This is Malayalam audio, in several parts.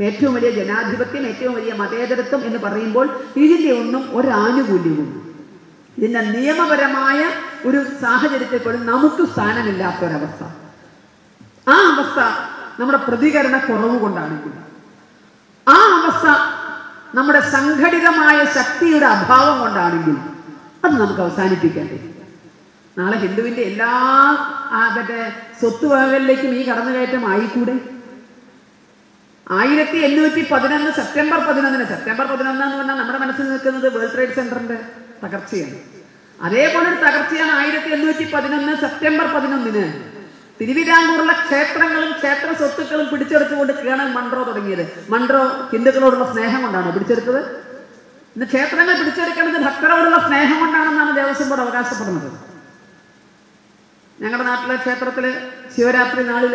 ഏറ്റവും വലിയ ജനാധിപത്യം ഏറ്റവും വലിയ മതേതരത്വം എന്ന് പറയുമ്പോൾ ഇതിന്റെ ഒന്നും ഒരാനുകൂല്യവും. ഇതിന്റെ നിയമപരമായ ഒരു സാഹചര്യത്തിൽ പോലും നമുക്ക് സ്ഥാനമില്ലാത്ത ഒരവസ്ഥ ആ അവസ്ഥ നമ്മുടെ പ്രതികരണ കുറവ് കൊണ്ടാണ് ആ അവസ്ഥ നമ്മുടെ സംഘടിതമായ ശക്തിയുടെ അഭാവം കൊണ്ടാണെങ്കിൽ അത് നമുക്ക് അവസാനിപ്പിക്കേണ്ടത്. നാളെ ഹിന്ദുവിന്റെ എല്ലാ ആ മറ്റേ സ്വത്തുവകകളിലേക്കും ഈ കടന്നുകയറ്റം ആയിക്കൂടെ? ആയിരത്തി എണ്ണൂറ്റി പതിനൊന്ന് സെപ്റ്റംബർ പതിനൊന്നിന്. സെപ്റ്റംബർ പതിനൊന്ന് എന്ന് പറഞ്ഞാൽ നമ്മുടെ മനസ്സിൽ നിൽക്കുന്നത് വേൾഡ് ട്രേഡ് സെന്ററിന്റെ തകർച്ചയാണ്. അതേപോലെ ഒരു തകർച്ചയാണ് ആയിരത്തി എണ്ണൂറ്റി പതിനൊന്ന് സെപ്റ്റംബർ പതിനൊന്നിന്. തിരുവിതാംകൂറിലെ ക്ഷേത്രങ്ങളും ക്ഷേത്ര സ്വത്തുക്കളും പിടിച്ചെടുത്തുകൊണ്ട് കേണൽ മൺട്രോ തുടങ്ങിയത്. മൺട്രോ ഹിന്ദുക്കളോടുള്ള സ്നേഹം കൊണ്ടാണ് പിടിച്ചെടുത്തത്? ഇന്ന് ക്ഷേത്രങ്ങൾ പിടിച്ചെടുക്കുന്നത് ഭക്തരോടുള്ള സ്നേഹം കൊണ്ടാണെന്നാണ് ദേവസ്വം ബോർഡ് അവകാശപ്പെടുന്നത്. ഞങ്ങളുടെ നാട്ടിലെ ക്ഷേത്രത്തിലെ ശിവരാത്രി നാളിൽ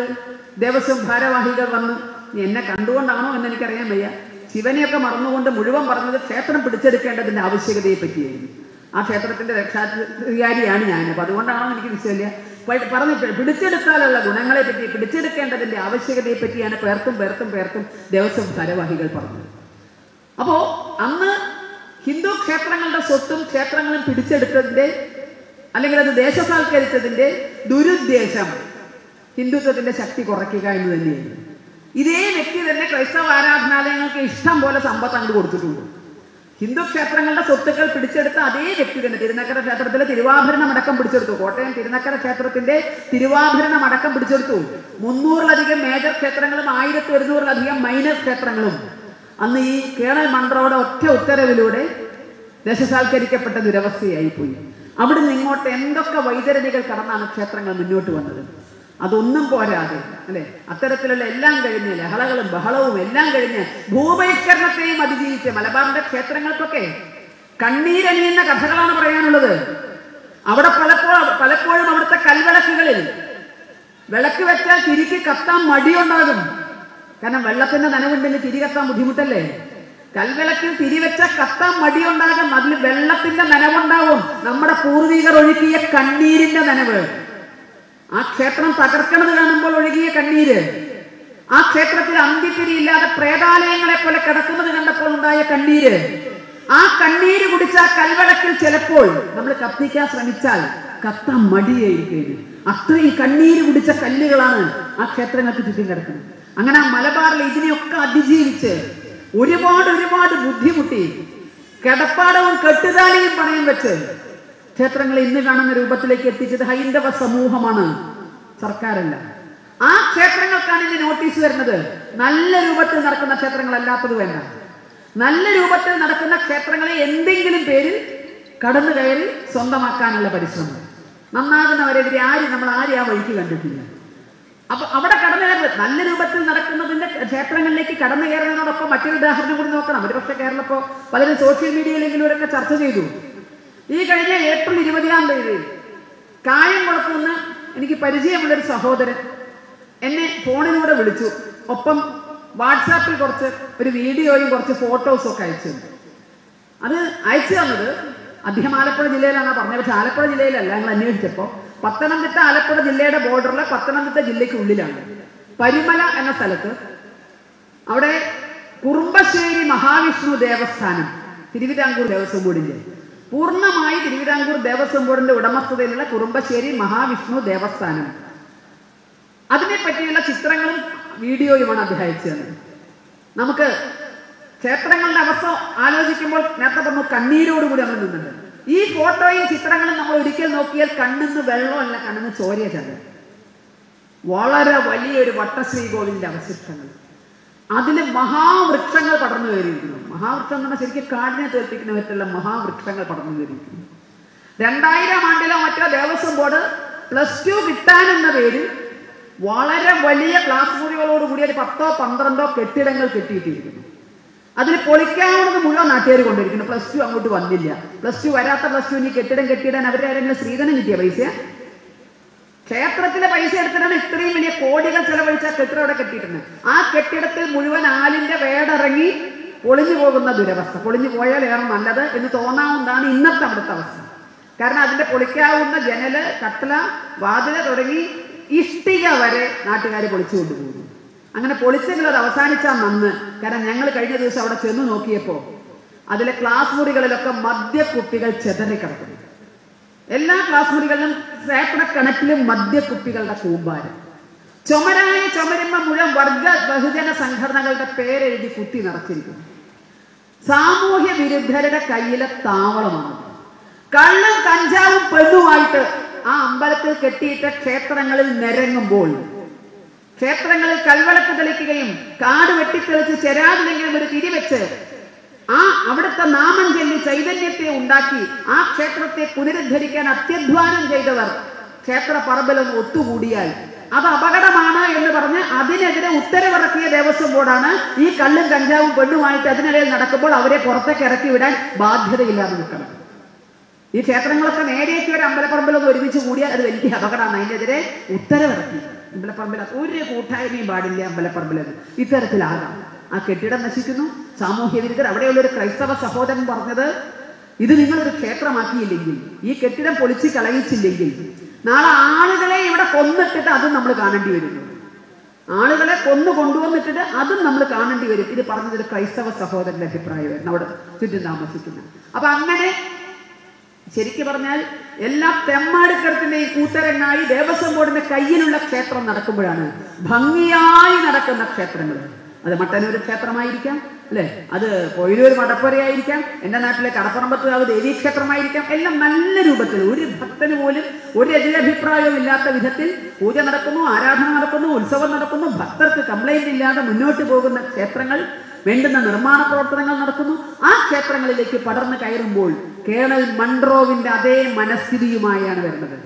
ദേവസ്വം ഭാരവാഹികൾ വന്നു. എന്നെ കണ്ടുകൊണ്ടാണോ എന്ന് എനിക്കറിയാൻ വയ്യ. ശിവനെയൊക്കെ മറന്നുകൊണ്ട് മുഴുവൻ പറഞ്ഞത് ക്ഷേത്രം പിടിച്ചെടുക്കേണ്ടതിന്റെ ആവശ്യകതയെ പറ്റിയായിരുന്നു ആ ക്ഷേത്രത്തിന്റെ രക്ഷാധികാരിയാണ് ഞാൻ. അപ്പൊ അതുകൊണ്ടാണോ എനിക്ക് വിശ്വമില്ല പറഞ്ഞു പിടിച്ചെടുത്താലുള്ള ഗുണങ്ങളെ പറ്റി പിടിച്ചെടുക്കേണ്ടതിന്റെ ആവശ്യകതയെ പറ്റിയാണ് പേർത്തും പേർത്തും പേർത്തും ദേവസ്വം ഭാരവാഹികൾ പറഞ്ഞത്. അപ്പോ അന്ന് ഹിന്ദു ക്ഷേത്രങ്ങളുടെ സ്വത്തും ക്ഷേത്രങ്ങളും പിടിച്ചെടുത്തതിന്റെ അല്ലെങ്കിൽ അത് ദേശസാൽക്കരിച്ചതിന്റെ ദുരുദ്ദേശം ഹിന്ദുത്വത്തിന്റെ ശക്തി കുറയ്ക്കുക എന്ന് തന്നെയാണ് ഇതേ വ്യക്തി തന്നെ ക്രൈസ്തവ ആരാധനാലയങ്ങൾക്ക് ഇഷ്ടം പോലെ സമ്പത്ത് അങ്ങോട്ട് കൊടുത്തിട്ടുണ്ട്. ഹിന്ദു ക്ഷേത്രങ്ങളുടെ സ്വത്തുക്കൾ പിടിച്ചെടുത്ത അതേ വ്യക്തി തന്നെ തിരുനക്കര ക്ഷേത്രത്തിലെ തിരുവാഭരണം അടക്കം പിടിച്ചെടുത്തു. കോട്ടയം തിരുനക്കര ക്ഷേത്രത്തിന്റെ തിരുവാഭരണം അടക്കം പിടിച്ചെടുത്തു. മുന്നൂറിലധികം മേജർ ക്ഷേത്രങ്ങളും ആയിരത്തി ഒരുന്നൂറിലധികം മൈനർ ക്ഷേത്രങ്ങളും. അന്ന് ഈ കേണൽ മൺട്രോയുടെ ഒറ്റ ഉത്തരവിലൂടെ ദശസാൽക്കരിക്കപ്പെട്ട ദുരവസ്ഥയായി പോയി അവിടുന്ന് ഇങ്ങോട്ട് എന്തൊക്കെ വൈതരണികൾ കടന്നാണ് ക്ഷേത്രങ്ങൾ മുന്നോട്ട് വന്നത്? അതൊന്നും പോരാതെ അല്ലെ? അത്തരത്തിലുള്ള എല്ലാം കഴിഞ്ഞ് ലഹളകളും ബഹളവും എല്ലാം കഴിഞ്ഞ് ഭൂപരിഷ്കരണത്തെയും അതിജീവിച്ച് മലബാറിന്റെ ക്ഷേത്രങ്ങൾക്കൊക്കെ കണ്ണീരണിയുന്ന കഥകളാണ് പറയാനുള്ളത്. അവിടെ പലപ്പോഴും പലപ്പോഴും അവിടുത്തെ കൽവിളക്കുകളിൽ വിളക്ക് വെച്ചാൽ തിരിക്ക് കത്താൻ മടിയുണ്ടാകും. കാരണം വെള്ളത്തിന്റെ നനവുണ്ടെങ്കിൽ തിരി കത്താൻ ബുദ്ധിമുട്ടല്ലേ? കൽവിളക്കിൽ തിരിവെച്ച കത്താൻ മടിയുണ്ടാകും അതിൽ വെള്ളത്തിന്റെ നനവുണ്ടാവും. നമ്മുടെ പൂർവികർ ഒഴുക്കിയ കണ്ണീരിന്റെ നനവ്. ആ ക്ഷേത്രം തകർക്കണത് കാണുമ്പോൾ ഒഴുകിയ കണ്ണീര്. ആ ക്ഷേത്രത്തിൽ അന്ത്യത്തിരിയില്ലാതെ പ്രേതാലയങ്ങളെ പോലെ കിടക്കുന്നത് കണ്ടപ്പോൾ ഉണ്ടായ കണ്ണീര്. ആ കണ്ണീര് കുടിച്ച ആ കൽവിളക്കിൽ ചിലപ്പോൾ നമ്മൾ കത്തിക്കാൻ ശ്രമിച്ചാൽ കത്താൻ മടിയായിരിക്കും. അത്രയും കണ്ണീര് കുടിച്ച കല്ലുകളാണ് ആ ക്ഷേത്രങ്ങൾക്ക് ചുറ്റും കിടക്കുന്നത്. അങ്ങനെ ആ മലബാറിൽ ഇതിനെയൊക്കെ അതിജീവിച്ച് ഒരുപാട് ഒരുപാട് ബുദ്ധിമുട്ടി. കിടപ്പാടവും കെട്ടുതാലിയും പണയം വെച്ച് ക്ഷേത്രങ്ങളെ ഇന്ന് കാണുന്ന രൂപത്തിലേക്ക് എത്തിച്ചത് ഹൈന്ദവ സമൂഹമാണ്. സർക്കാരല്ല. ആ ക്ഷേത്രങ്ങൾക്കാണ് ഇനി നോട്ടീസ് വരുന്നത്. നല്ല രൂപത്തിൽ നടക്കുന്ന ക്ഷേത്രങ്ങളല്ലാത്തത് വേണ്ട. നല്ല രൂപത്തിൽ നടക്കുന്ന ക്ഷേത്രങ്ങളെ എന്തെങ്കിലും പേരിൽ കടന്നു കയറി സ്വന്തമാക്കാനുള്ള പരിശ്രമം. നന്നാകുന്നവരെതിരെ ആര് നമ്മൾ ആരും ആ വഴിക്ക് കണ്ടിട്ടില്ല. അപ്പൊ അവിടെ കടന്നു കയറുന്നത് നല്ല രൂപത്തിൽ നടക്കുന്നതിന്റെ ക്ഷേത്രങ്ങളിലേക്ക് കടന്നു കയറുന്നതിനോടൊപ്പം മറ്റൊരു ഉദാഹരണം കൂടി നോക്കണം. ഒരുപക്ഷെ കേരളം കേരളപ്പോ പലരും സോഷ്യൽ മീഡിയയിലെങ്കിലും ചർച്ച ചെയ്തു. ഈ കഴിഞ്ഞ ഏപ്രിൽ ഇരുപതിനാം തീയതി കായംകുളത്തുനിന്ന് എനിക്ക് പരിചയമുള്ളൊരു സഹോദരൻ എന്നെ ഫോണിലൂടെ വിളിച്ചു. ഒപ്പം വാട്സാപ്പിൽ കുറച്ച് ഒരു വീഡിയോയും കുറച്ച് ഫോട്ടോസും ഒക്കെ അയച്ചു. അത് അയച്ചു തന്നത് അദ്ദേഹം ആലപ്പുഴ ജില്ലയിലാണ്. പറഞ്ഞത് പക്ഷെ ആലപ്പുഴ ജില്ലയിലല്ല. ഞങ്ങൾ അന്വേഷിച്ചപ്പോൾ പത്തനംതിട്ട ആലപ്പുഴ ജില്ലയുടെ ബോർഡറിലെ പത്തനംതിട്ട ജില്ലയ്ക്ക് ഉള്ളിലാണ്. പരിമല എന്ന സ്ഥലത്ത് അവിടെ കുറുമ്പശ്ശേരി മഹാവിഷ്ണു ദേവസ്ഥാനം തിരുവിതാംകൂർ ദേവസ്വം ബോർഡിന്റെ പൂർണമായി തിരുവിതാംകൂർ ദേവസ്വം ബോർഡിന്റെ ഉടമസ്ഥതയിലുള്ള കുറുമ്പശ്ശേരി മഹാവിഷ്ണു ദേവസ്ഥാനം. അതിനെ പറ്റിയുള്ള ചിത്രങ്ങളും വീഡിയോയുമാണ് അദ്ദേഹം അയച്ചു തന്നത് നമുക്ക് ക്ഷേത്രങ്ങളുടെ അവസ്ഥ ആലോചിക്കുമ്പോൾ നേരത്തെ പറഞ്ഞു കണ്ണീരോടുകൂടി നമ്മൾ നിന്നുണ്ട് ഈ ഫോട്ടോയും ചിത്രങ്ങളും നമ്മൾ ഒരിക്കൽ നോക്കിയാൽ കണ്ണിന്ന് വെള്ളമല്ല കണ്ണിന്ന് ചോരയ ചന്ദ്രൻ വളരെ വലിയൊരു വട്ടശ്രീകോവിലിന്റെ അവശിഷ്ടങ്ങൾ. അതിന് മഹാവൃക്ഷങ്ങൾ പടർന്നു കയറിയിരിക്കുന്നു. മഹാവൃക്ഷം എന്ന് പറഞ്ഞാൽ ശരിക്കും കാടിനെ തോൽപ്പിക്കുന്ന വിധത്തിലുള്ള മഹാവൃക്ഷങ്ങൾ പടർന്നു കയറിയിരിക്കുന്നു. രണ്ടായിരം ആണ്ടിലോ മറ്റോ ദേവസ്വം ബോർഡ് പ്ലസ് ടു കിട്ടാൻ എന്ന പേരിൽ വളരെ വലിയ ക്ലാസ് മുറികളോട് കൂടി ഒരു പത്തോ പന്ത്രണ്ടോ കെട്ടിടങ്ങൾ കെട്ടിയിട്ടിരിക്കുന്നു. അതിൽ പൊളിക്കാവുന്നത് മുഴുവൻ നാട്ടുകാർ കൊണ്ടിരിക്കുന്നു പ്ലസ് ടു അങ്ങോട്ട് വന്നില്ല. പ്ലസ് ടു വരാത്ത പ്ലസ് ടു ഇനി കെട്ടിടം കെട്ടിയിടാൻ അവരുടെ ആരെങ്കിലും സ്ത്രീധനം കിട്ടിയ പൈസ? ക്ഷേത്രത്തിലെ പൈസ എടുത്തിട്ടാണ് ഇത്രയും വലിയ കോടികൾ ചെലവഴിച്ച കെട്ടിടം അവിടെ കെട്ടിയിട്ടുണ്ട്. ആ കെട്ടിടത്തിൽ മുഴുവൻ ആലിന്റെ വേടിറങ്ങി പൊളിഞ്ഞു പോകുന്ന ദുരവസ്ഥ. പൊളിഞ്ഞു പോയാൽ ഏറെ നല്ലത് എന്ന് തോന്നാവുന്നതാണ് ഇന്നത്തെ അവിടുത്തെ അവസ്ഥ. കാരണം അതിന്റെ പൊളിക്കാവുന്ന ജനൽ കട്ടല വാതില തുടങ്ങി ഇഷ്ടിക വരെ നാട്ടുകാർ പൊളിച്ചു കൊണ്ടുപോകുന്നു. അങ്ങനെ പൊളിച്ചെങ്കിലും അത് അവസാനിച്ചാൽ നന്ന്. കാരണം ഞങ്ങൾ കഴിഞ്ഞ ദിവസം അവിടെ ചെന്ന് നോക്കിയപ്പോൾ അതിലെ ക്ലാസ് മുറികളിലൊക്കെ മദ്യക്കുപ്പികൾ ചെതറിക്കിടക്കുന്നു. എല്ലാ ക്ലാസ് മുറികളിലും സേപ്പടക്കണക്കിലും മദ്യക്കുപ്പികളുടെ കൂമ്പാരം. ചുമരായ ചുമരുമ്പ മുഴുവൻ വർഗ ബഹുജന സംഘടനകളുടെ പേരെഴുതി കുത്തി നിറച്ചിരിക്കുന്നു. സാമൂഹ്യ വിരുദ്ധരുടെ കയ്യിലെ താവളമാണ് കള്ളും കഞ്ചാവും പെണ്ണുമായിട്ട് ആ അമ്പലത്തിൽ കെട്ടിയിട്ട ക്ഷേത്രങ്ങളിൽ നിരങ്ങുമ്പോൾ ക്ഷേത്രങ്ങളിൽ കൽവളക്ക് തെളിക്കുകയും കാട് വെട്ടിത്തെളിച്ച് ചെരാതിലെങ്കിലും ഒരു തിരിവെച്ച് ആ അവിടുത്തെ നാമം ചൊല്ലി ചൈതന്യത്തെ ഉണ്ടാക്കി ആ ക്ഷേത്രത്തെ പുനരുദ്ധരിക്കാൻ അത്യധ്വാനം ചെയ്തവർ ക്ഷേത്ര പറമ്പിലൊന്ന് ഒത്തുകൂടിയാൽ. അത് അപകടമാണ് എന്ന് പറഞ്ഞ് അതിനെതിരെ ഉത്തരവിറക്കിയ ദേവസ്വം ബോർഡാണ് ഈ കള്ളും കഞ്ചാവും പെണ്ണുമായിട്ട് അതിനിടയിൽ നടക്കുമ്പോൾ അവരെ പുറത്തേക്ക് ഇറക്കി വിടാൻ ബാധ്യതയില്ലാതെ നിൽക്കണം. ഈ ക്ഷേത്രങ്ങളൊക്കെ നേരേക്ക് ഒരു അമ്പലപ്പറമ്പിലൊന്ന് ഒരുമിച്ച് കൂടിയാൽ അത് വലിയ അപകടമാണ്. അതിനെതിരെ ഉത്തരവിറക്കി. അമ്പലപ്പറമ്പിൽ ഒരു കൂട്ടായ്മയും പാടില്ല അമ്പലപ്പറമ്പിലെന്ന് ഇത്തരത്തിലാകാം. ആ കെട്ടിടം നശിക്കുന്നു. സാമൂഹ്യ വിരുദ്ധർ അവിടെയുള്ള ഒരു ക്രൈസ്തവ സഹോദരൻ പറഞ്ഞത് ഇത് നിങ്ങളൊരു ക്ഷേത്രമാക്കിയില്ലെങ്കിൽ ഈ കെട്ടിടം പൊളിച്ച് കളയിച്ചില്ലെങ്കിൽ നാളെ ആളുകളെ ഇവിടെ കൊന്നിട്ടിട്ട് അതും നമ്മൾ കാണേണ്ടി വരുന്നു ആളുകളെ കൊന്നു കൊണ്ടുവന്നിട്ടിട്ട് അതും നമ്മൾ കാണേണ്ടി വരും. ഇത് പറഞ്ഞത് ഒരു ക്രൈസ്തവ സഹോദരന്റെ അഭിപ്രായമായിരുന്നു. അവിടെ ചുറ്റും താമസിക്കുന്ന. അപ്പൊ അങ്ങനെ ശരിക്കു പറഞ്ഞാൽ എല്ലാ ഈ കൂത്തരങ്ങായി ദേവസ്വം ബോർഡിന്റെ കയ്യിലുള്ള ക്ഷേത്രം നടക്കുമ്പോഴാണ് ഭംഗിയായി നടക്കുന്ന ക്ഷേത്രങ്ങൾ. അത് മട്ടന്നൂർ ക്ഷേത്രമായിരിക്കാം അല്ലെ? അത് പൊയിലൂർ മടപ്പുരയായിരിക്കാം എന്റെ നാട്ടിലെ കടപ്പറമ്പത്തുകാവ് ദേവീക്ഷേത്രമായിരിക്കാം. എല്ലാം നല്ല രൂപത്തിൽ ഒരു ഭക്തന് പോലും ഒരു എതിരഭിപ്രായവും ഇല്ലാത്ത വിധത്തിൽ പൂജ നടക്കുന്നു ആരാധന നടക്കുന്നു ഉത്സവം നടക്കുന്നു ഭക്തർക്ക് കംപ്ലൈന്റ് ഇല്ലാതെ മുന്നോട്ട് പോകുന്ന ക്ഷേത്രങ്ങൾ വേണ്ടുന്ന നിർമ്മാണ പ്രവർത്തനങ്ങൾ നടക്കുന്നു. ആ ക്ഷേത്രങ്ങളിലേക്ക് പടർന്നു കയറുമ്പോൾ കേണൽ മൺട്രോവിന്റെ അതേ മനസ്ഥിതിയുമായാണ് വരുന്നത്.